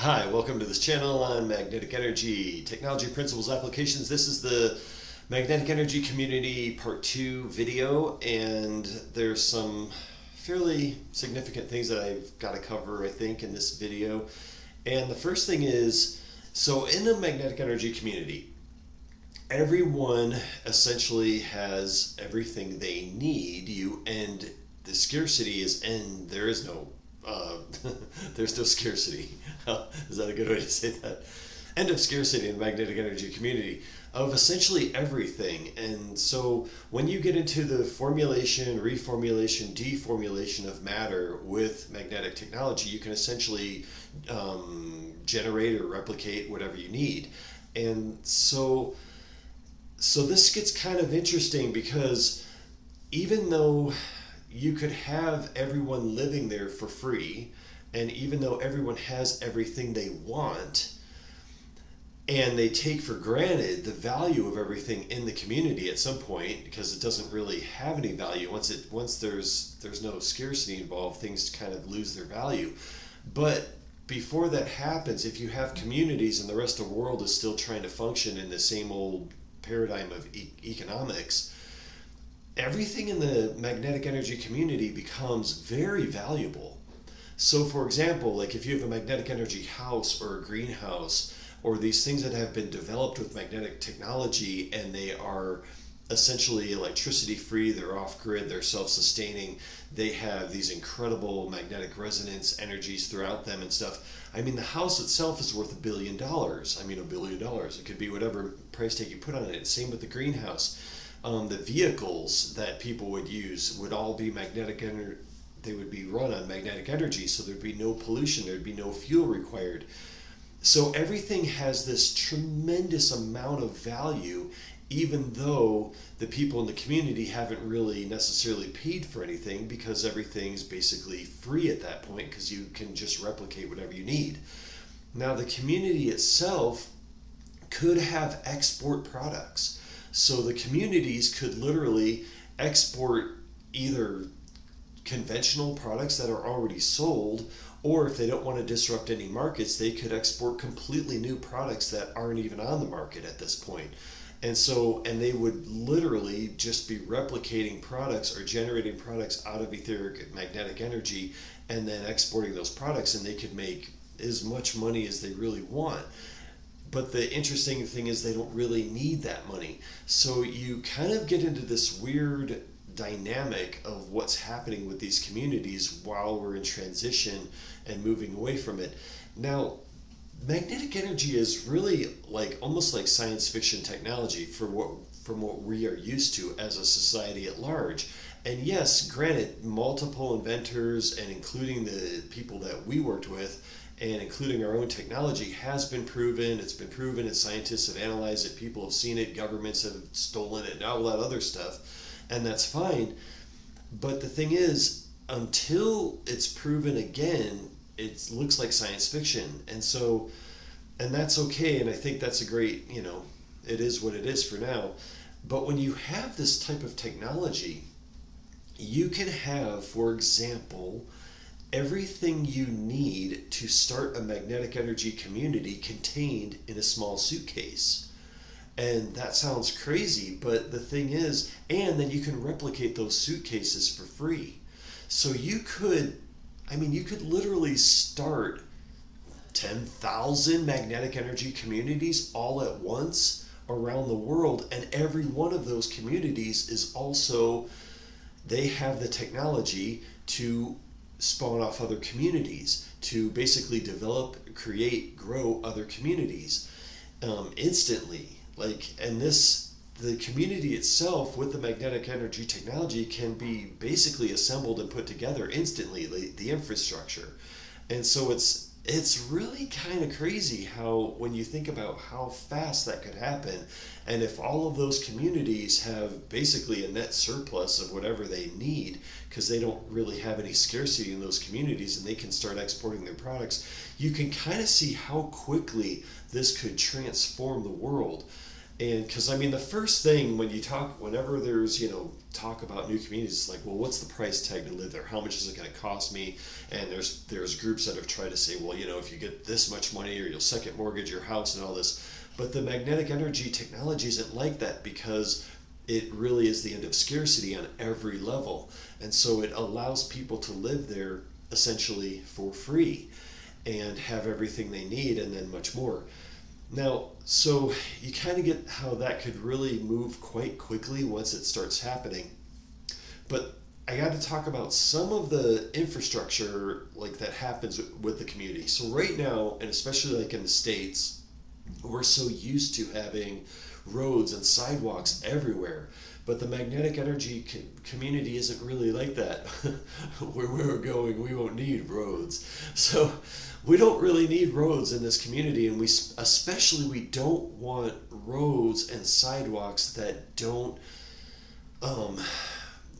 Hi, welcome to this channel on magnetic energy, technology principles, applications. This is the magnetic energy community part two video, and there's some fairly significant things that I've got to cover, I think, in this video. And the first thing is, so in the magnetic energy community, everyone essentially has everything they need. You and the scarcity is, and there is no uh, there's no scarcity. Is that a good way to say that? End of scarcity in the magnetic energy community of essentially everything. And so when you get into the formulation, reformulation, deformulation of matter with magnetic technology, you can essentially um, generate or replicate whatever you need. And so, so this gets kind of interesting because even though you could have everyone living there for free, and even though everyone has everything they want, and they take for granted the value of everything in the community at some point because it doesn't really have any value. Once it once there's there's no scarcity involved things kind of lose their value. But before that happens if you have communities and the rest of the world is still trying to function in the same old paradigm of e- economics everything in the magnetic energy community becomes very valuable. So, for example, like if you have a magnetic energy house or a greenhouse, or these things that have been developed with magnetic technology and they are essentially electricity free, they're off grid, they're self sustaining, they have these incredible magnetic resonance energies throughout them and stuff. I mean, the house itself is worth a billion dollars. I mean, a billion dollars. It could be whatever price tag you put on it. Same with the greenhouse um, the vehicles that people would use would all be magnetic energy. They would be run on magnetic energy, so there'd be no pollution, there'd be no fuel required. So everything has this tremendous amount of value, even though the people in the community haven't really necessarily paid for anything because everything's basically free at that point because you can just replicate whatever you need. Now, the community itself could have export products. So the communities could literally export either conventional products that are already sold, or if they don't want to disrupt any markets, they could export completely new products that aren't even on the market at this point. And so, and they would literally just be replicating products or generating products out of etheric magnetic energy and then exporting those products, and they could make as much money as they really want but the interesting thing is they don't really need that money. So you kind of get into this weird dynamic of what's happening with these communities while we're in transition and moving away from it. Now, magnetic energy is really like almost like science fiction technology for what from what we are used to as a society at large. And yes, granted, multiple inventors and including the people that we worked with and including our own technology has been proven. It's been proven, and scientists have analyzed it, people have seen it, governments have stolen it, and all that other stuff, and that's fine. But the thing is, until it's proven again, it looks like science fiction. And so, and that's okay, and I think that's a great, you know, it is what it is for now. But when you have this type of technology, you can have, for example, everything you need to start a magnetic energy community contained in a small suitcase. And that sounds crazy, but the thing is, and then you can replicate those suitcases for free. So you could, I mean, you could literally start 10,000 magnetic energy communities all at once around the world, and every one of those communities is also, they have the technology to spawn off other communities to basically develop, create, grow other communities um, instantly. Like, and this, the community itself with the magnetic energy technology can be basically assembled and put together instantly, the, the infrastructure. And so it's it's really kind of crazy how when you think about how fast that could happen and if all of those communities have basically a net surplus of whatever they need because they don't really have any scarcity in those communities and they can start exporting their products you can kind of see how quickly this could transform the world And because I mean, the first thing when you talk, whenever there's you know talk about new communities, it's like, well, what's the price tag to live there? How much is it going to cost me? And there's there's groups that have tried to say, well, you know, if you get this much money, or you'll second mortgage your house and all this. But the magnetic energy technology isn't like that because it really is the end of scarcity on every level, and so it allows people to live there essentially for free and have everything they need and then much more. Now, so you kind of get how that could really move quite quickly once it starts happening. But I got to talk about some of the infrastructure like that happens with the community. So right now, and especially like in the states, we're so used to having roads and sidewalks everywhere. But the magnetic energy community isn't really like that. Where we're going, we won't need roads. So we don't really need roads in this community, and we especially we don't want roads and sidewalks that don't um,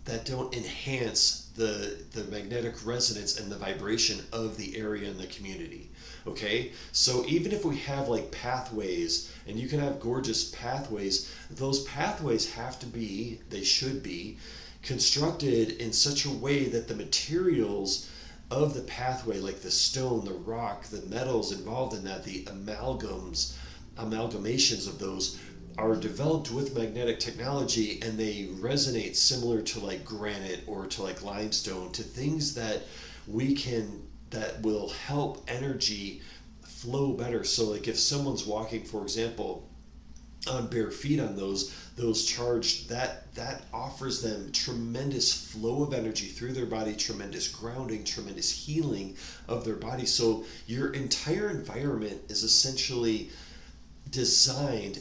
that don't enhance the the magnetic resonance and the vibration of the area and the community. Okay, so even if we have like pathways, and you can have gorgeous pathways, those pathways have to be, they should be, constructed in such a way that the materials of the pathway, like the stone, the rock, the metals involved in that, the amalgams, amalgamations of those are developed with magnetic technology and they resonate similar to like granite or to like limestone to things that we can that will help energy flow better. So, like if someone's walking, for example, on bare feet on those those charged that that offers them tremendous flow of energy through their body tremendous grounding tremendous healing of their body so your entire environment is essentially designed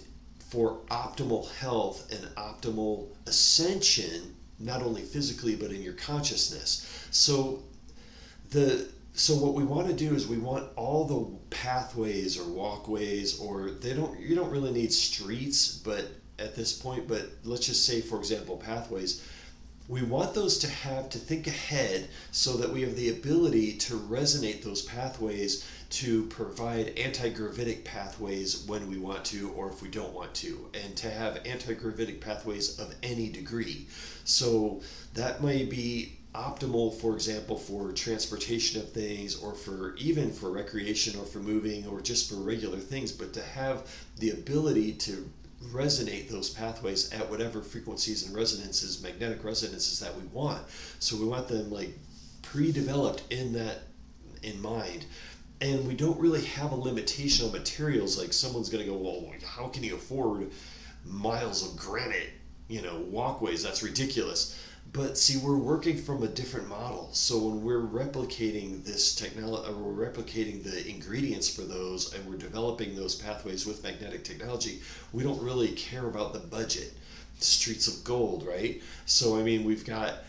for optimal health and optimal ascension not only physically but in your consciousness. So the so what we want to do is we want all the pathways or walkways or they don't you don't really need streets but at this point but let's just say for example pathways. We want those to have to think ahead so that we have the ability to resonate those pathways to provide anti-gravitic pathways when we want to or if we don't want to and to have anti-gravitic pathways of any degree so that may be optimal, for example, for transportation of things or for even for recreation or for moving or just for regular things, but to have the ability to resonate those pathways at whatever frequencies and resonances, magnetic resonances that we want. So we want them like pre-developed in that in mind. And we don't really have a limitation on materials. Like someone's going to go, well, how can you afford miles of granite, you know, walkways? That's ridiculous but see, we're working from a different model. So when we're replicating this technology, we're replicating the ingredients for those, and we're developing those pathways with magnetic technology, we don't really care about the budget. Streets of gold, right? So I mean, we've got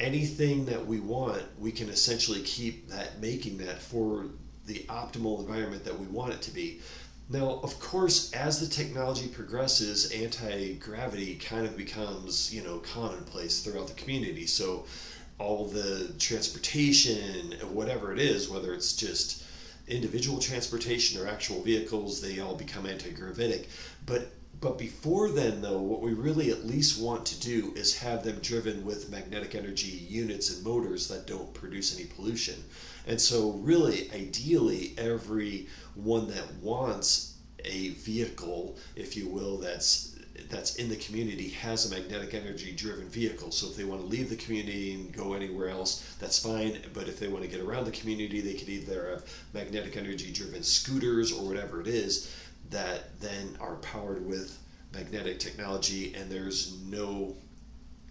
anything that we want, we can essentially keep that making that for the optimal environment that we want it to be. Now, of course, as the technology progresses, anti-gravity kind of becomes, you know, commonplace throughout the community. So all the transportation, whatever it is, whether it's just individual transportation or actual vehicles, they all become anti-gravitic. But but before then, though, what we really at least want to do is have them driven with magnetic energy units and motors that don't produce any pollution. And so, really, ideally, every one that wants a vehicle, if you will, that's that's in the community has a magnetic energy driven vehicle. So if they want to leave the community and go anywhere else, that's fine. But if they want to get around the community, they could either have magnetic energy driven scooters or whatever it is that then are powered with magnetic technology and there's no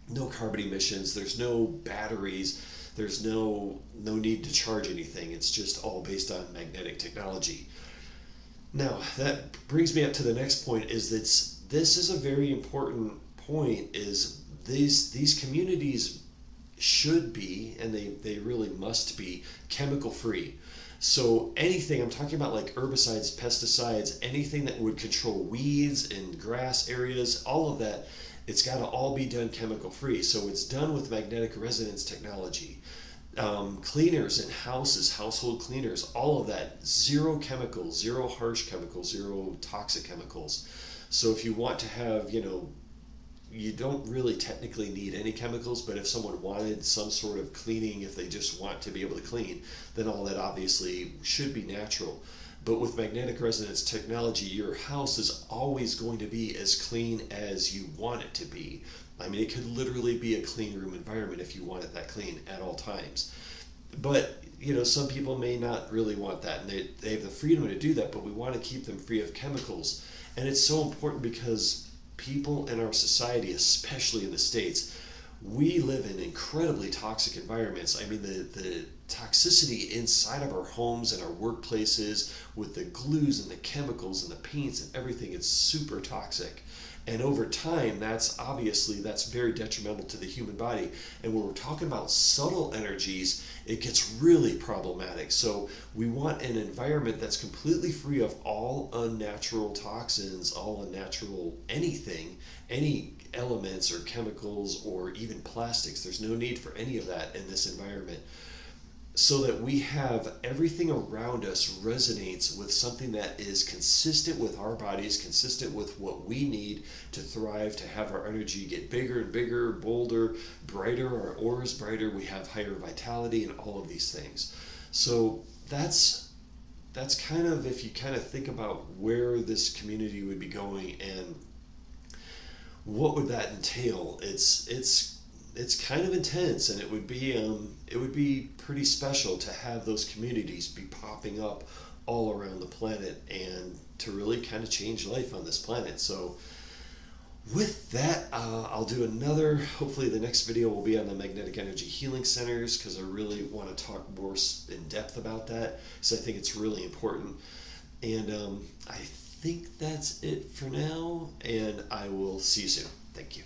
no carbon emissions, there's no batteries, there's no no need to charge anything. It's just all based on magnetic technology. Now that brings me up to the next point is that this is a very important point is these these communities should be and they, they really must be chemical free. So anything I'm talking about like herbicides, pesticides, anything that would control weeds and grass areas, all of that it's got to all be done chemical free. So it's done with magnetic resonance technology. Um, cleaners in houses, household cleaners, all of that, zero chemicals, zero harsh chemicals, zero toxic chemicals. So if you want to have, you know, you don't really technically need any chemicals, but if someone wanted some sort of cleaning, if they just want to be able to clean, then all that obviously should be natural. But with magnetic resonance technology, your house is always going to be as clean as you want it to be. I mean, it could literally be a clean room environment if you want it that clean at all times. But, you know, some people may not really want that, and they, they have the freedom to do that, but we want to keep them free of chemicals. And it's so important because people in our society, especially in the States, we live in incredibly toxic environments. I mean, the, the toxicity inside of our homes and our workplaces with the glues and the chemicals and the paints and everything, it's super toxic. And over time, that's obviously that's very detrimental to the human body. And when we're talking about subtle energies, it gets really problematic. So we want an environment that's completely free of all unnatural toxins, all unnatural anything, any elements or chemicals or even plastics. There's no need for any of that in this environment so that we have everything around us resonates with something that is consistent with our bodies, consistent with what we need to thrive, to have our energy get bigger and bigger, bolder, brighter, our auras brighter, we have higher vitality and all of these things. So that's that's kind of if you kind of think about where this community would be going and what would that entail? It's it's it's kind of intense, and it would be um, it would be pretty special to have those communities be popping up all around the planet and to really kind of change life on this planet. So. With that, uh, I'll do another. Hopefully, the next video will be on the magnetic energy healing centers because I really want to talk more in depth about that. So I think it's really important. And um, I think that's it for now, and I will see you soon. Thank you.